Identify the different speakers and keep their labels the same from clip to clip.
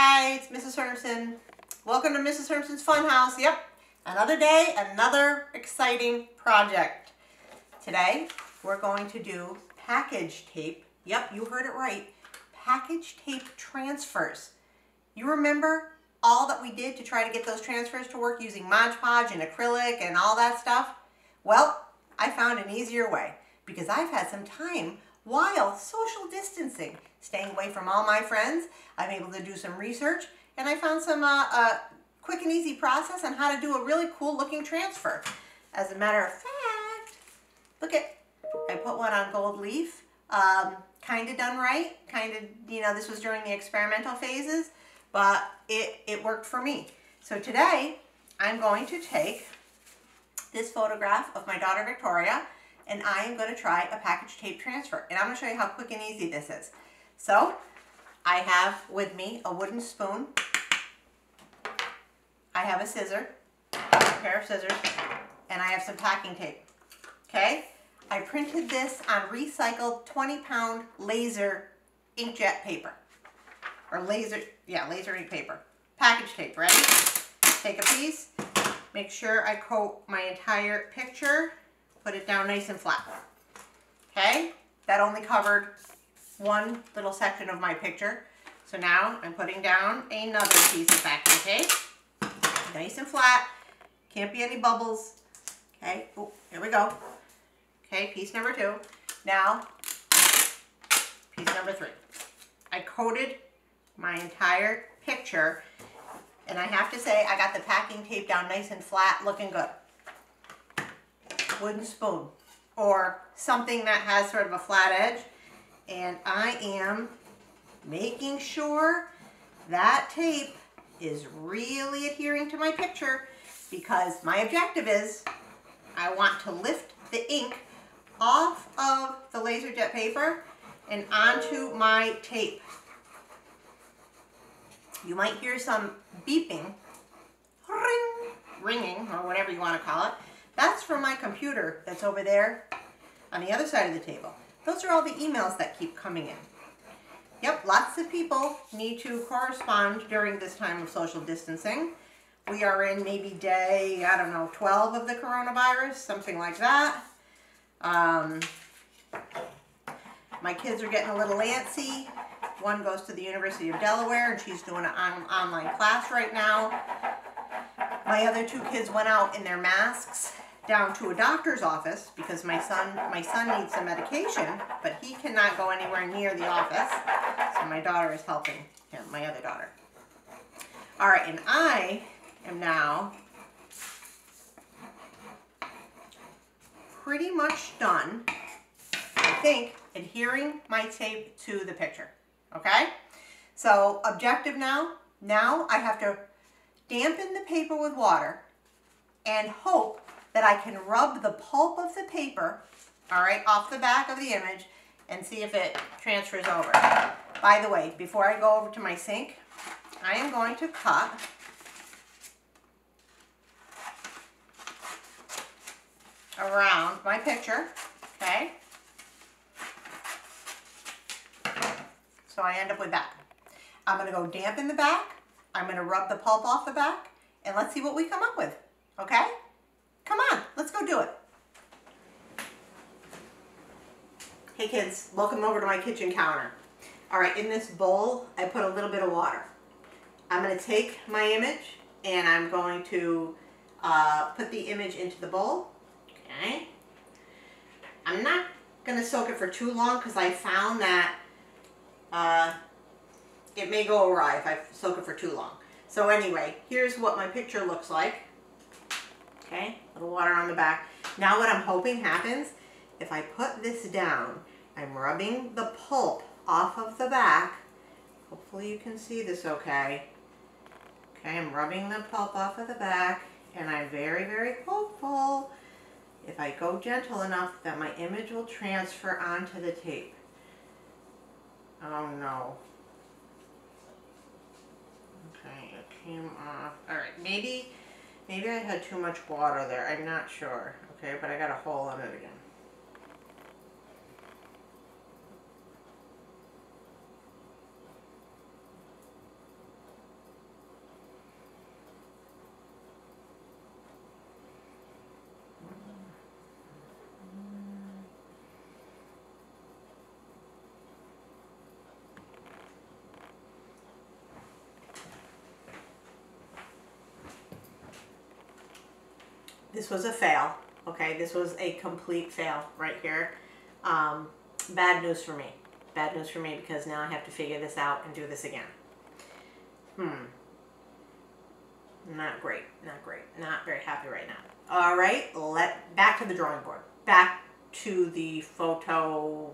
Speaker 1: Hi, it's Mrs. Hermsen. Welcome to Mrs. Hermsen's Funhouse. Yep, another day, another exciting project. Today, we're going to do package tape. Yep, you heard it right. Package tape transfers. You remember all that we did to try to get those transfers to work using Mod Podge and acrylic and all that stuff? Well, I found an easier way because I've had some time while social distancing, staying away from all my friends. I'm able to do some research and I found some uh, uh, quick and easy process on how to do a really cool looking transfer. As a matter of fact, look at, I put one on gold leaf, um, kind of done right, kind of, you know, this was during the experimental phases, but it, it worked for me. So today, I'm going to take this photograph of my daughter Victoria, and I am going to try a package tape transfer. And I'm going to show you how quick and easy this is. So, I have with me a wooden spoon. I have a scissor, a pair of scissors, and I have some packing tape. Okay? I printed this on recycled 20 pound laser inkjet paper. Or laser, yeah, laser ink paper. Package tape, ready? Take a piece, make sure I coat my entire picture, put it down nice and flat. Okay? That only covered one little section of my picture. So now I'm putting down another piece of packing tape. Nice and flat. Can't be any bubbles. Okay, oh, here we go. Okay, piece number two. Now, piece number three. I coated my entire picture and I have to say I got the packing tape down nice and flat, looking good. Wooden spoon or something that has sort of a flat edge. And I am making sure that tape is really adhering to my picture because my objective is I want to lift the ink off of the laser jet paper and onto my tape. You might hear some beeping, ring, ringing, or whatever you want to call it. That's from my computer that's over there on the other side of the table. Those are all the emails that keep coming in. Yep, lots of people need to correspond during this time of social distancing. We are in maybe day, I don't know, 12 of the coronavirus, something like that. Um, my kids are getting a little antsy. One goes to the University of Delaware and she's doing an on online class right now. My other two kids went out in their masks down to a doctor's office because my son my son needs some medication, but he cannot go anywhere near the office. So my daughter is helping him, my other daughter. All right, and I am now pretty much done, I think, adhering my tape to the picture, okay? So objective now, now I have to dampen the paper with water and hope that I can rub the pulp of the paper, all right, off the back of the image and see if it transfers over. By the way, before I go over to my sink, I am going to cut around my picture, okay? So I end up with that. I'm gonna go dampen the back, I'm gonna rub the pulp off the back, and let's see what we come up with, okay? Come on, let's go do it. Hey kids, welcome over to my kitchen counter. All right, in this bowl, I put a little bit of water. I'm gonna take my image and I'm going to uh, put the image into the bowl. Okay. I'm not gonna soak it for too long because I found that uh, it may go awry if I soak it for too long. So anyway, here's what my picture looks like. Okay, a little water on the back. Now what I'm hoping happens, if I put this down, I'm rubbing the pulp off of the back. Hopefully you can see this okay. Okay, I'm rubbing the pulp off of the back and I'm very, very hopeful if I go gentle enough that my image will transfer onto the tape. Oh no. Okay, it came off. Alright, maybe, maybe I had too much water there. I'm not sure. Okay, but I got a hole in it again. This was a fail. Okay, this was a complete fail right here. Um, bad news for me. Bad news for me because now I have to figure this out and do this again. Hmm. Not great. Not great. Not very happy right now. All right, let back to the drawing board. Back to the photo.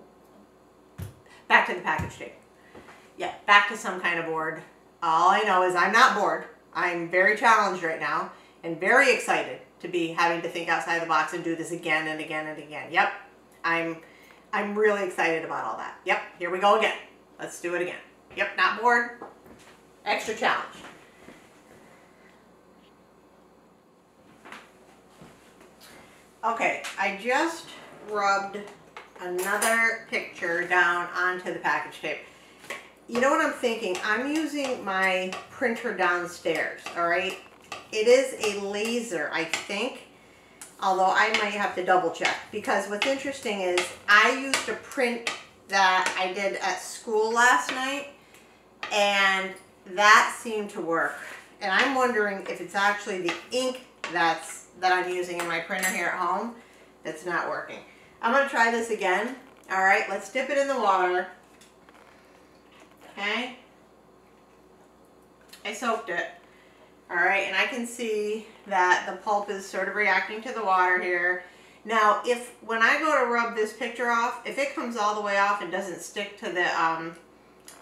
Speaker 1: Back to the package tape. Yeah, back to some kind of board. All I know is I'm not bored. I'm very challenged right now and very excited to be having to think outside the box and do this again and again and again. Yep, I'm I'm really excited about all that. Yep, here we go again. Let's do it again. Yep, not bored. Extra challenge. Okay, I just rubbed another picture down onto the package tape. You know what I'm thinking? I'm using my printer downstairs, all right? It is a laser, I think, although I might have to double check because what's interesting is I used a print that I did at school last night and that seemed to work. And I'm wondering if it's actually the ink that's that I'm using in my printer here at home that's not working. I'm going to try this again. All right, let's dip it in the water. Okay. I soaked it. All right, and I can see that the pulp is sort of reacting to the water here. Now, if when I go to rub this picture off, if it comes all the way off and doesn't stick to the um,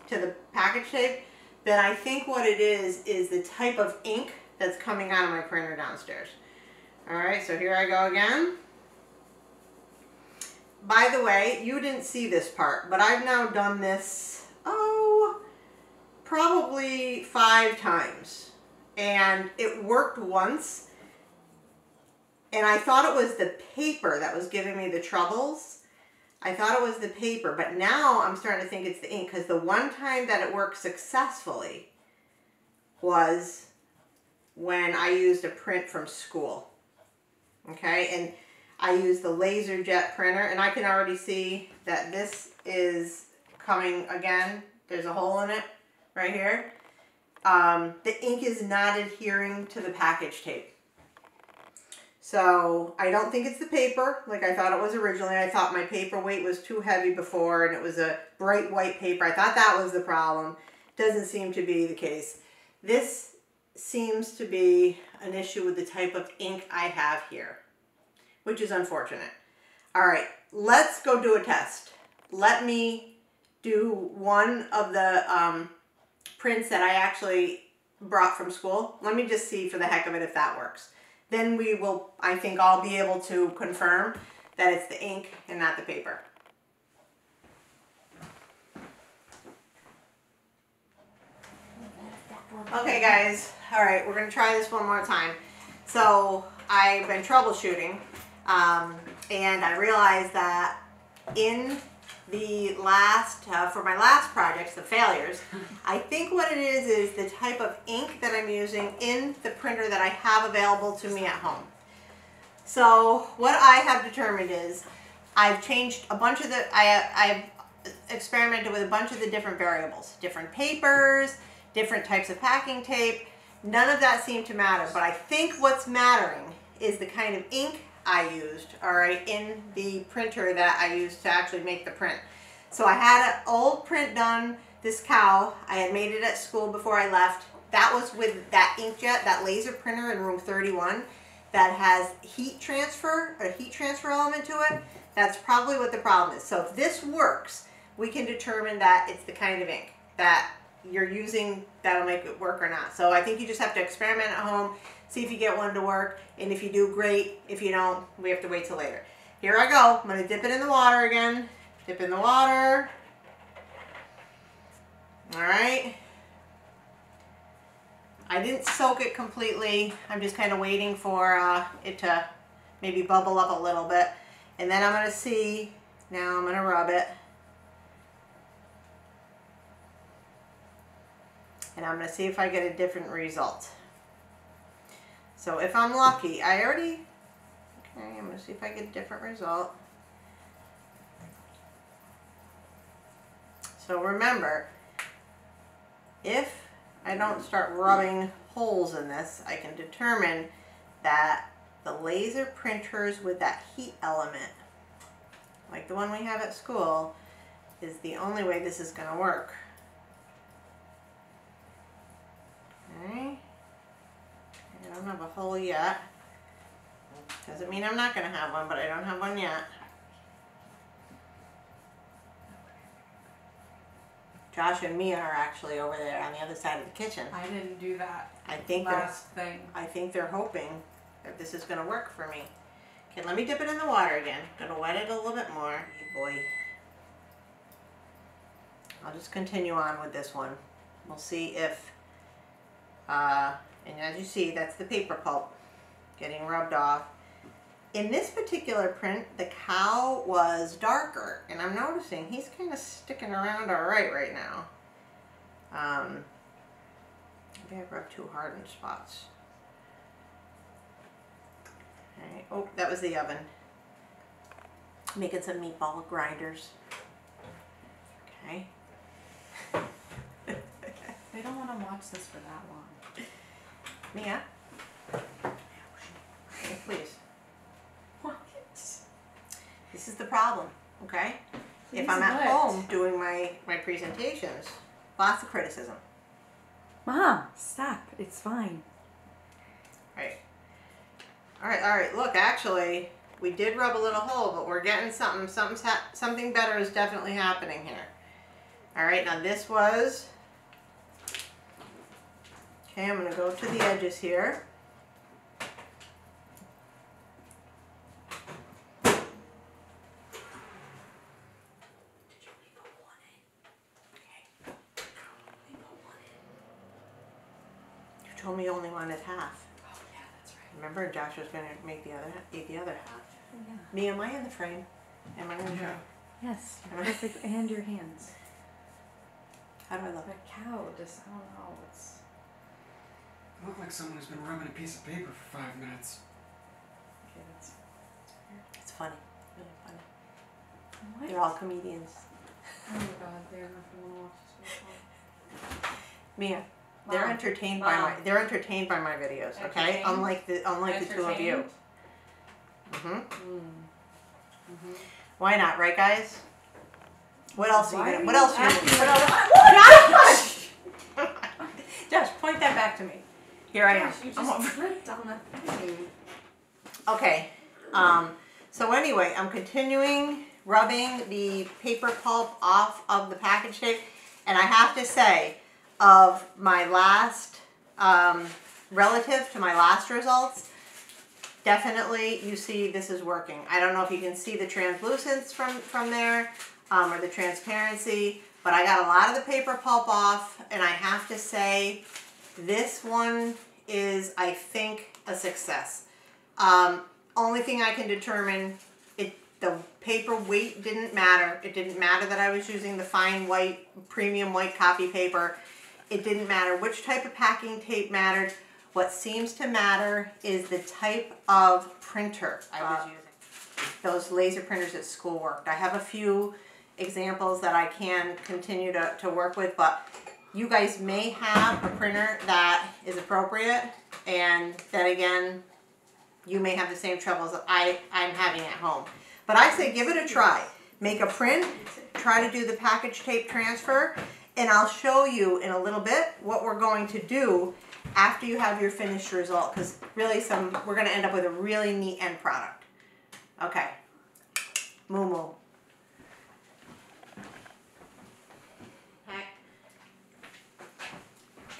Speaker 1: to the package tape, then I think what it is is the type of ink that's coming out of my printer downstairs. All right, so here I go again. By the way, you didn't see this part, but I've now done this, oh, probably five times. And it worked once. And I thought it was the paper that was giving me the troubles. I thought it was the paper, but now I'm starting to think it's the ink because the one time that it worked successfully was when I used a print from school okay and I use the laser jet printer and I can already see that this is coming again there's a hole in it right here um, the ink is not adhering to the package tape. So I don't think it's the paper like I thought it was originally. I thought my paper weight was too heavy before and it was a bright white paper. I thought that was the problem. Doesn't seem to be the case. This seems to be an issue with the type of ink I have here, which is unfortunate. All right, let's go do a test. Let me do one of the um, prints that I actually brought from school. Let me just see for the heck of it if that works. Then we will, I think, I'll be able to confirm that it's the ink and not the paper. Okay guys, all right, we're gonna try this one more time. So I've been troubleshooting um, and I realized that in the last, uh, for my last projects, the failures, I think what it is is the type of ink that I'm using in the printer that I have available to me at home. So what I have determined is I've changed a bunch of the, I, I've experimented with a bunch of the different variables, different papers, different types of packing tape, None of that seemed to matter, but I think what's mattering is the kind of ink I used, all right, in the printer that I used to actually make the print. So I had an old print done, this cow, I had made it at school before I left. That was with that inkjet, that laser printer in room 31 that has heat transfer, a heat transfer element to it. That's probably what the problem is. So if this works, we can determine that it's the kind of ink that you're using that'll make it work or not. So I think you just have to experiment at home, see if you get one to work, and if you do, great. If you don't, we have to wait till later. Here I go. I'm going to dip it in the water again. Dip in the water. All right. I didn't soak it completely. I'm just kind of waiting for uh, it to maybe bubble up a little bit. And then I'm going to see, now I'm going to rub it. and I'm going to see if I get a different result. So if I'm lucky, I already, okay, I'm going to see if I get a different result. So remember, if I don't start rubbing holes in this, I can determine that the laser printers with that heat element, like the one we have at school, is the only way this is going to work. Okay. I don't have a hole yet. Doesn't mean I'm not going to have one, but I don't have one yet. Josh and Mia are actually over there on the other side of the kitchen.
Speaker 2: I didn't do that
Speaker 1: I think
Speaker 2: last thing.
Speaker 1: I think they're hoping that this is gonna work for me. Okay, let me dip it in the water again. Gonna wet it a little bit more. Hey, boy. I'll just continue on with this one. We'll see if, uh, and as you see, that's the paper pulp getting rubbed off. In this particular print, the cow was darker, and I'm noticing he's kind of sticking around all right right now. Um, maybe I rubbed too hard in spots. Alright, oh, that was the oven. Making some meatball grinders. Okay.
Speaker 2: They don't want to watch this for that long.
Speaker 1: Mia? Okay, please.
Speaker 2: What?
Speaker 1: This is the problem, okay? if I'm at
Speaker 2: what?
Speaker 1: home doing my, my presentations, lots of criticism.
Speaker 3: Mom, stop. It's fine.
Speaker 1: Right. All right, all right. Look, actually, we did rub a little hole, but we're getting something. Something's something better is definitely happening here. All right, now this was. Okay, I'm gonna go to the edges here. You told me you only wanted half.
Speaker 2: Oh yeah, that's right.
Speaker 1: Remember, Josh was gonna make the other eat the other half.
Speaker 3: Oh, yeah.
Speaker 1: Me, am I in the frame? Am I in the frame?
Speaker 3: Yes, perfect. and your hands.
Speaker 1: How do I look?
Speaker 2: The cow just, I don't know. It's
Speaker 4: look like someone who's been rubbing a piece of paper for five minutes.
Speaker 2: okay. That's
Speaker 1: It's funny, really funny.
Speaker 2: what?
Speaker 1: They're all comedians.
Speaker 2: Oh my god, they're not gonna watch this.
Speaker 1: Mia, they're
Speaker 2: Mom.
Speaker 1: entertained by my they're entertained by my videos. Okay,
Speaker 2: Entertained?
Speaker 1: unlike the unlike the two of you.
Speaker 2: Entertained?
Speaker 1: hmm
Speaker 2: Mm.
Speaker 1: Why not, right, guys? What else are
Speaker 2: Why
Speaker 1: you
Speaker 2: are
Speaker 1: gonna? What
Speaker 2: you
Speaker 1: else are you gonna?
Speaker 2: like-
Speaker 1: What else? Josh, point that back to me. Here I am.
Speaker 2: Gosh, you just on the thing.
Speaker 1: Okay. Um, so anyway, I'm continuing rubbing the paper pulp off of the package tape, and I have to say, of my last um, relative to my last results, definitely you see this is working. I don't know if you can see the translucence from from there um, or the transparency, but I got a lot of the paper pulp off, and I have to say, this one is I think a success. Um, only thing I can determine, it the paper weight didn't matter. It didn't matter that I was using the fine white, premium white copy paper. It didn't matter which type of packing tape mattered. What seems to matter is the type of printer I was using. Those laser printers at school worked. I have a few examples that I can continue to, to work with, but you guys may have a printer that is appropriate and then again you may have the same troubles that I, I'm having at home. But I say give it a try. Make a print, try to do the package tape transfer, and I'll show you in a little bit what we're going to do after you have your finished result. Because really some we're gonna end up with a really neat end product. Okay. Moo moo.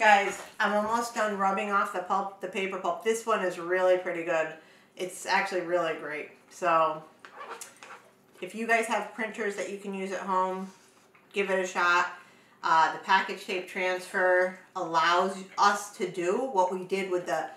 Speaker 1: Guys, I'm almost done rubbing off the pulp, the paper pulp. This one is really pretty good. It's actually really great. So, if you guys have printers that you can use at home, give it a shot. Uh, the package tape transfer allows us to do what we did with the,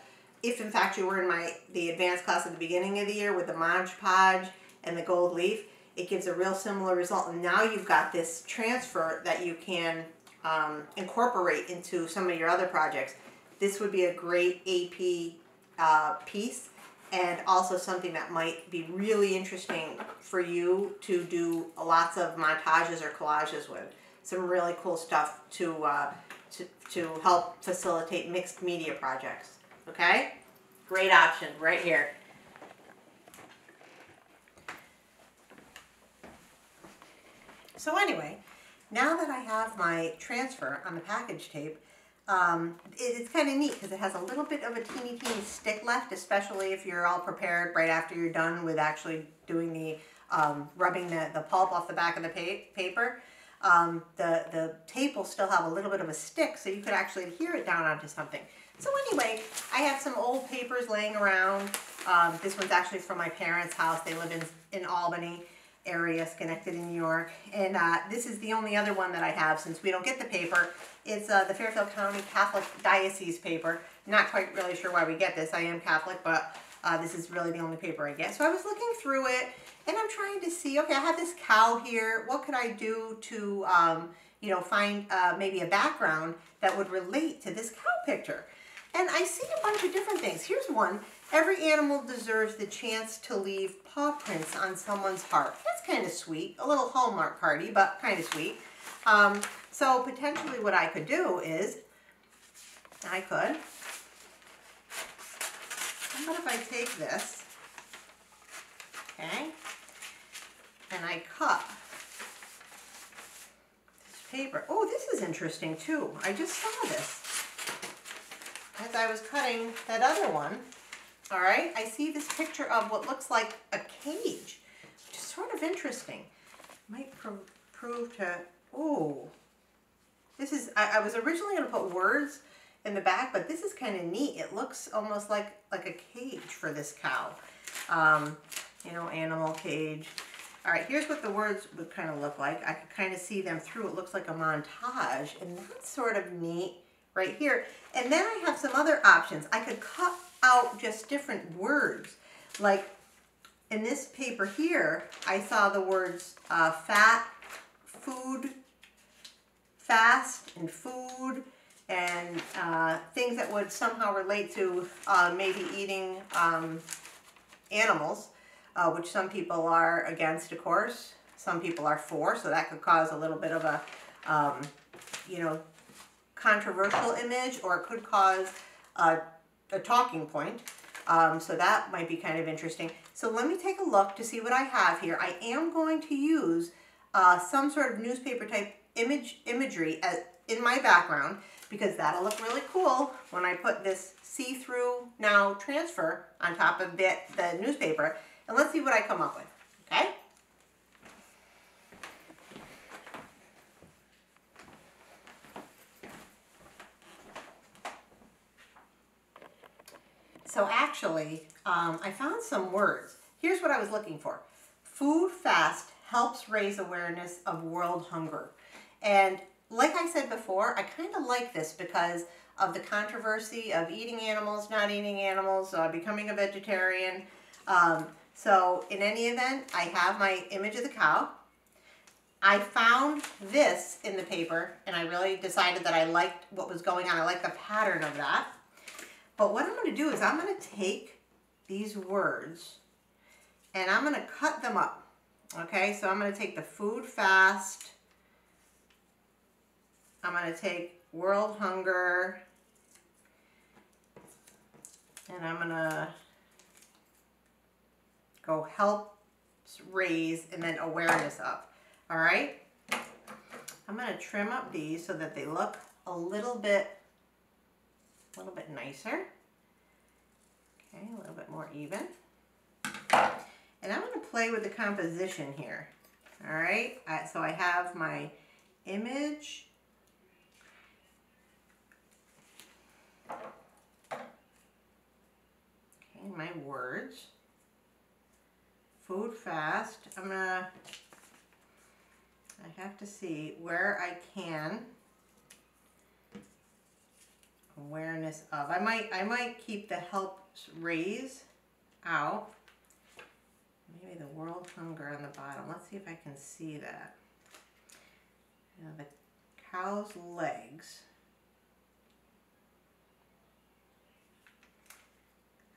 Speaker 1: if in fact you were in my the advanced class at the beginning of the year with the Mod Podge and the gold leaf, it gives a real similar result. And now you've got this transfer that you can um, incorporate into some of your other projects, this would be a great AP uh, piece and also something that might be really interesting for you to do lots of montages or collages with. Some really cool stuff to, uh, to, to help facilitate mixed media projects. Okay? Great option right here. So anyway, now that I have my transfer on the package tape, um, it, it's kind of neat because it has a little bit of a teeny teeny stick left, especially if you're all prepared right after you're done with actually doing the um, rubbing the, the pulp off the back of the pa- paper. Um, the, the tape will still have a little bit of a stick so you could actually adhere it down onto something. So anyway, I have some old papers laying around. Um, this one's actually from my parents' house. They live in, in Albany area, Schenectady, New York. And uh, this is the only other one that I have since we don't get the paper. It's uh, the Fairfield County Catholic Diocese paper. Not quite really sure why we get this. I am Catholic, but uh, this is really the only paper I get. So I was looking through it and I'm trying to see, okay, I have this cow here. What could I do to, um, you know, find uh, maybe a background that would relate to this cow picture? And I see a bunch of different things. Here's one. Every animal deserves the chance to leave paw prints on someone's heart. That's kind of sweet. A little Hallmark party, but kind of sweet. Um, so potentially what I could do is, I could, what if I take this, okay, and I cut this paper. Oh, this is interesting too. I just saw this as I was cutting that other one. All right, I see this picture of what looks like a cage, which is sort of interesting. Might pro prove to, oh, this is, I, I was originally gonna put words in the back, but this is kind of neat. It looks almost like, like a cage for this cow. Um, you know, animal cage. All right, here's what the words would kind of look like. I could kind of see them through. It looks like a montage, and that's sort of neat right here. And then I have some other options. I could cut out just different words. Like in this paper here, I saw the words uh, fat, food, fast, and food, and uh, things that would somehow relate to uh, maybe eating um, animals, uh, which some people are against, of course. Some people are for, so that could cause a little bit of a, um, you know, controversial image, or it could cause a, a talking point. Um, so that might be kind of interesting. So let me take a look to see what I have here. I am going to use uh, some sort of newspaper type image imagery as, in my background because that'll look really cool when I put this see-through now transfer on top of the, the newspaper. And let's see what I come up with, okay? So actually, um, I found some words. Here's what I was looking for. Food fast helps raise awareness of world hunger. And like I said before, I kind of like this because of the controversy of eating animals, not eating animals, uh, becoming a vegetarian. Um, so in any event, I have my image of the cow. I found this in the paper and I really decided that I liked what was going on. I like the pattern of that. But what I'm going to do is I'm going to take these words and I'm going to cut them up. Okay, so I'm going to take the food fast. I'm going to take world hunger. And I'm going to go help raise and then awareness up. All right? I'm going to trim up these so that they look a little bit a little bit nicer. Okay, a little bit more even. And I'm going to play with the composition here. All right, uh, so I have my image. Okay, my words. Food fast. I'm going to, I have to see where I can awareness of. I might I might keep the help raise out. Maybe the world hunger on the bottom. Let's see if I can see that. Now the cow's legs.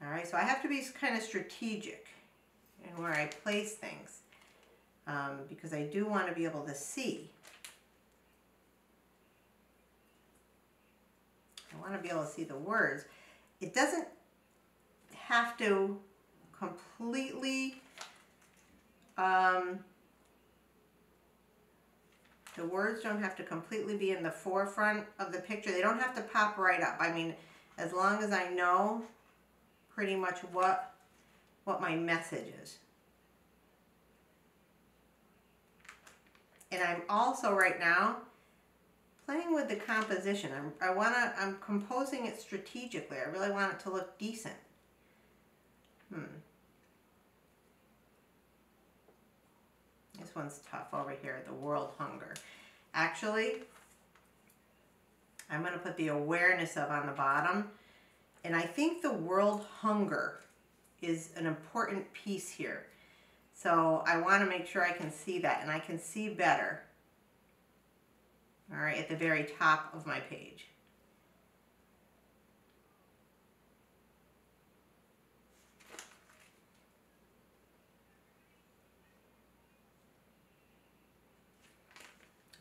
Speaker 1: All right, so I have to be kind of strategic in where I place things um, because I do want to be able to see. I want to be able to see the words. It doesn't have to completely um, the words don't have to completely be in the forefront of the picture. They don't have to pop right up. I mean, as long as I know pretty much what what my message is. And I'm also right now playing with the composition. I'm, I want to, I'm composing it strategically. I really want it to look decent. Hmm. This one's tough over here, the world hunger. Actually, I'm going to put the awareness of on the bottom. And I think the world hunger is an important piece here. So I want to make sure I can see that and I can see better. All right, at the very top of my page.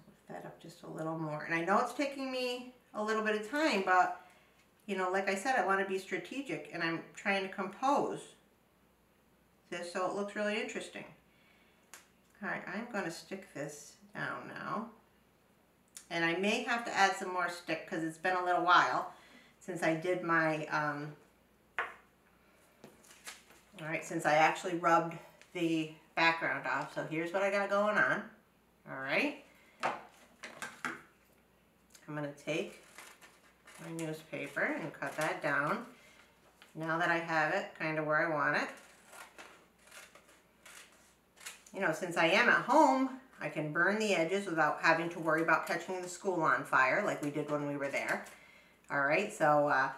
Speaker 1: Lift that up just a little more. And I know it's taking me a little bit of time, but you know, like I said, I want to be strategic and I'm trying to compose this so it looks really interesting. All right, I'm going to stick this down now. And I may have to add some more stick because it's been a little while since I did my, um, all right, since I actually rubbed the background off. So here's what I got going on. All right. I'm going to take my newspaper and cut that down. Now that I have it kind of where I want it. You know, since I am at home, I can burn the edges without having to worry about catching the school on fire like we did when we were there. All right, so uh,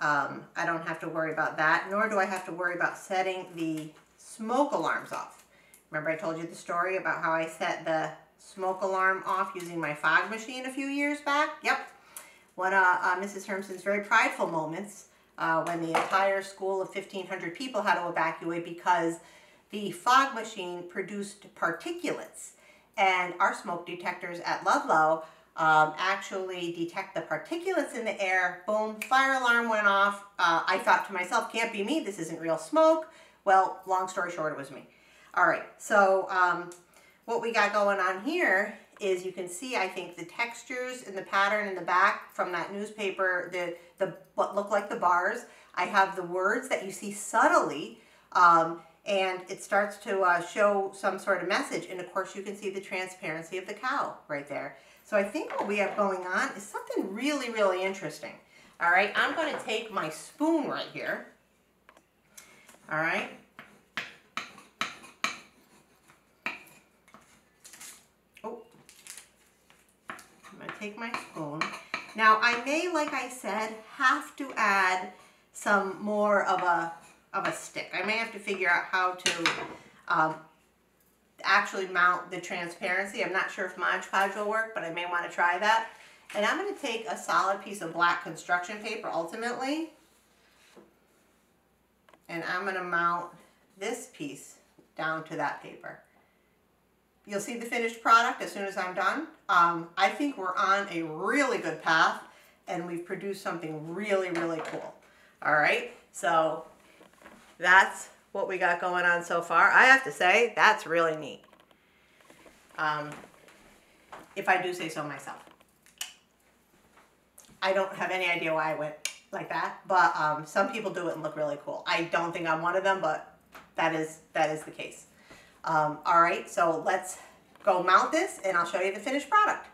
Speaker 1: um, I don't have to worry about that, nor do I have to worry about setting the smoke alarms off. Remember I told you the story about how I set the smoke alarm off using my fog machine a few years back? Yep. One of uh, Mrs. Hermsen's very prideful moments uh, when the entire school of 1,500 people had to evacuate because the fog machine produced particulates and our smoke detectors at Ludlowe um, actually detect the particulates in the air. Boom, fire alarm went off. Uh, I thought to myself, can't be me, this isn't real smoke. Well, long story short, it was me. All right, so um, what we got going on here is you can see, I think, the textures and the pattern in the back from that newspaper, the, the what look like the bars. I have the words that you see subtly um, and it starts to uh, show some sort of message. And of course, you can see the transparency of the cow right there. So I think what we have going on is something really, really interesting. All right, I'm going to take my spoon right here. All right. Oh, I'm going to take my spoon. Now, I may, like I said, have to add some more of a of a stick. I may have to figure out how to um, actually mount the transparency. I'm not sure if Mod Podge will work, but I may want to try that. And I'm going to take a solid piece of black construction paper ultimately. And I'm going to mount this piece down to that paper. You'll see the finished product as soon as I'm done. Um, I think we're on a really good path and we've produced something really, really cool. All right, so that's what we got going on so far. I have to say, that's really neat. Um, if I do say so myself. I don't have any idea why I went like that, but um, some people do it and look really cool. I don't think I'm one of them, but that is that is the case. Um, all right, so let's go mount this and I'll show you the finished product.